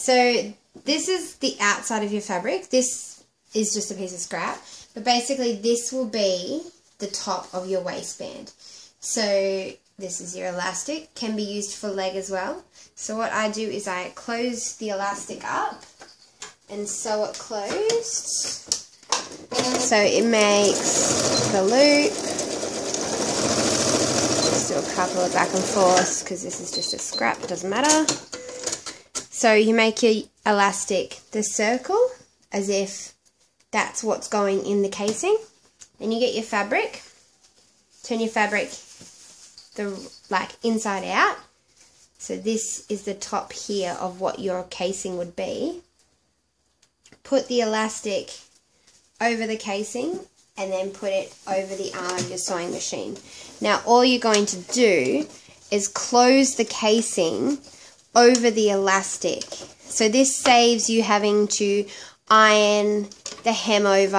so this is the outside of your fabric. This is just a piece of scrap. But basically this will be the top of your waistband. So this is your elastic, can be used for leg as well. So what I do is I close the elastic up and sew it closed. So it makes the loop. Just do a couple of back and forth because this is just a scrap, doesn't matter. So you make your elastic the circle as if that's what's going in the casing. Then you get your fabric, turn your fabric the like inside out. So this is the top here of what your casing would be. Put the elastic over the casing and then put it over the arm of your sewing machine. Now all you're going to do is close the casing over the elastic. So this saves you having to iron the hem over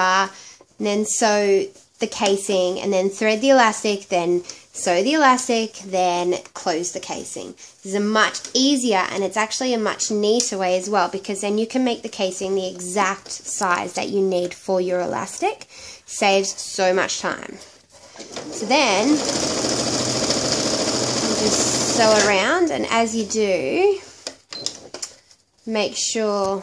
and then sew the casing and then thread the elastic, then sew the elastic, then close the casing. This is a much easier and it's actually a much neater way as well because then you can make the casing the exact size that you need for your elastic. Saves so much time. So then, just sew around and as you do, make sure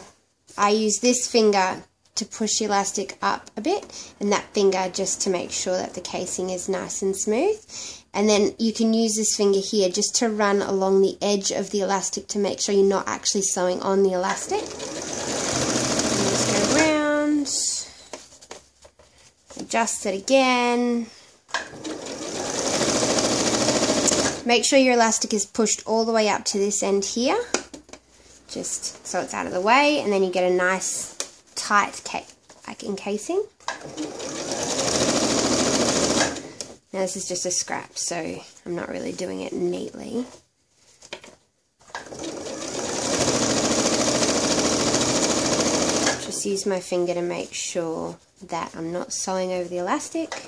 I use this finger to push the elastic up a bit and that finger just to make sure that the casing is nice and smooth and then you can use this finger here just to run along the edge of the elastic to make sure you're not actually sewing on the elastic. just go around, adjust it again. Make sure your elastic is pushed all the way up to this end here, just so it's out of the way, and then you get a nice tight like encasing. Now this is just a scrap, so I'm not really doing it neatly. Just use my finger to make sure that I'm not sewing over the elastic.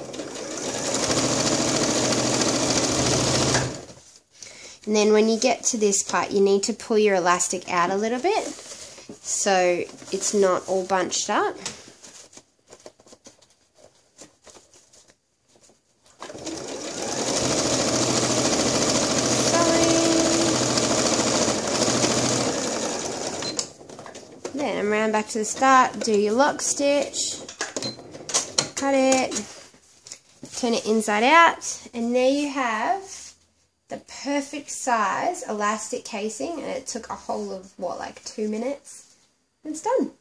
And then when you get to this part, you need to pull your elastic out a little bit so it's not all bunched up. Then round back to the start, do your lock stitch, cut it, turn it inside out, and there you have the perfect size elastic casing, and it took a whole of, what, like two minutes? It's done.